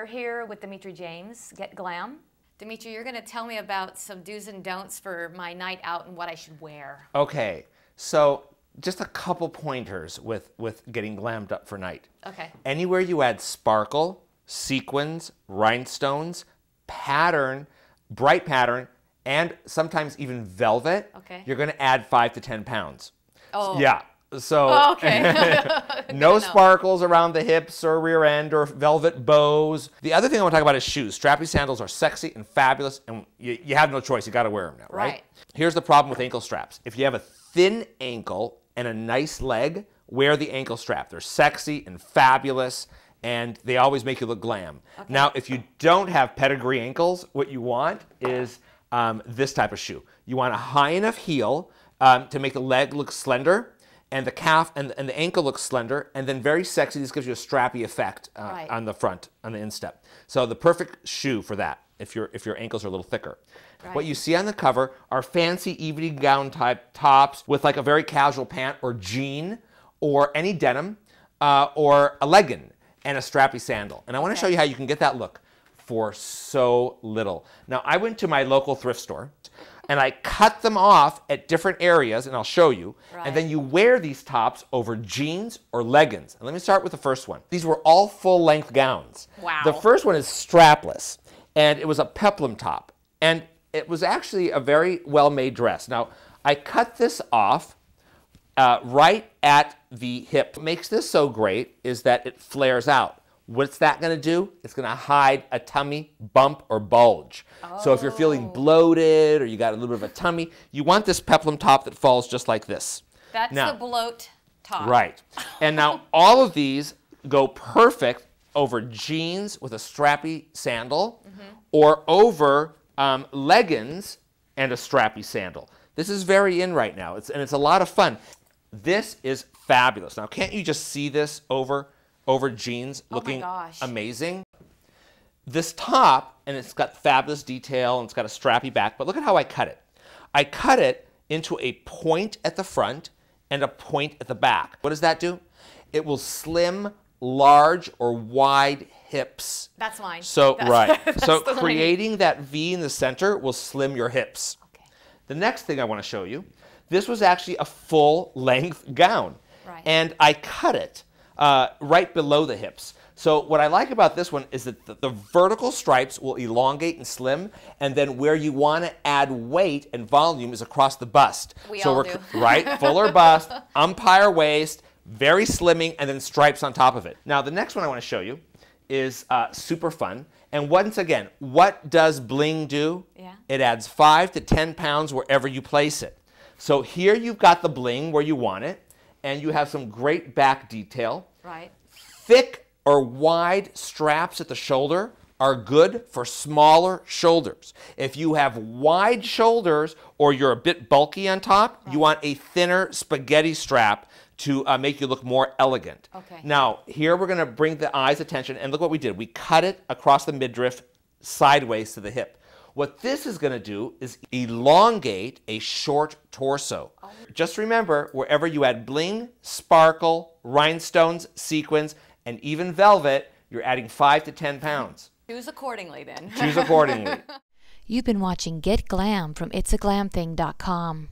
we're here with Dimitri James, Get Glam. Dimitri, you're going to tell me about some do's and don'ts for my night out and what I should wear. Okay, so just a couple pointers with, with getting glammed up for night. Okay. Anywhere you add sparkle, sequins, rhinestones, pattern, bright pattern, and sometimes even velvet, Okay. you're going to add five to 10 pounds. Oh. Yeah. So Oh, okay. no Good to know. sparkles around the hips or rear end or velvet bows. The other thing I want to talk about is shoes. Strappy sandals are sexy and fabulous, and you, you have no choice. You got to wear them now, right? Right. Here's the problem with ankle straps. If you have a thin ankle and a nice leg, wear the ankle strap. They're sexy and fabulous, and they always make you look glam. Now, if you don't have pedigree ankles, what you want is um, this type of shoe. You want a high enough heel um, to make the leg look slender and the calf and, and the ankle looks slender and then very sexy. This gives you a strappy effect uh, Right. on the front, on the instep. So the perfect shoe for that if your if your ankles are a little thicker. What you see on the cover are fancy evening gown type tops with like a very casual pant or jean or any denim uh, or a legging and a strappy sandal. And I want to show you how you can get that look for so little. Now I went to my local thrift store and I cut them off at different areas and I'll show you. Right. And then you wear these tops over jeans or leggings. And let me start with the first one. These were all full length gowns. Wow. The first one is strapless and it was a peplum top. And it was actually a very well made dress. Now, I cut this off uh, right at the hip. What makes this so great is that it flares out. What's that going to do? It's going to hide a tummy bump or bulge. So if you're feeling Oh. bloated or you got a little bit of a tummy, you want this peplum top that falls just like this. That's Now- the bloat top. Right. And now all of these go perfect over jeans with a strappy sandal or over um, leggings and a strappy sandal. This is very in right now, it's, and it's a lot of fun. This is fabulous. Now, can't you just see this over over jeans oh looking gosh. amazing? This top, and it's got fabulous detail and it's got a strappy back, but look at how I cut it. I cut it into a point at the front and a point at the back. What does that do? It will slim large or wide hips. That's mine. So That's- right. that's so the one I need. creating that V in the center will slim your hips. Okay. The next thing I want to show you, this was actually a full length gown. Right. And I cut it uh, right below the hips. So what I like about this one is that the, the vertical stripes will elongate and slim, and then where you want to add weight and volume is across the bust. We so all we're do. right, fuller bust, empire waist, very slimming, and then stripes on top of it. Now the next one I want to show you is uh, super fun. And once again, what does bling do? Yeah. It adds five to 10 pounds wherever you place it. So here you've got the bling where you want it, and you have some great back detail. Right. Thick or wide straps at the shoulder are good for smaller shoulders. If you have wide shoulders or you're a bit bulky on top, you want a thinner spaghetti strap to uh, make you look more elegant. Okay. Now, here we're going to bring the eye's attention, and look what we did. We cut it across the midriff sideways to the hip. What this is going to do is elongate a short torso. Just remember, wherever you add bling, sparkle, rhinestones, sequins, and even velvet, you're adding 5 to 10 pounds. Choose accordingly then. Choose accordingly. You've been watching Get Glam from itsaglamthing.com.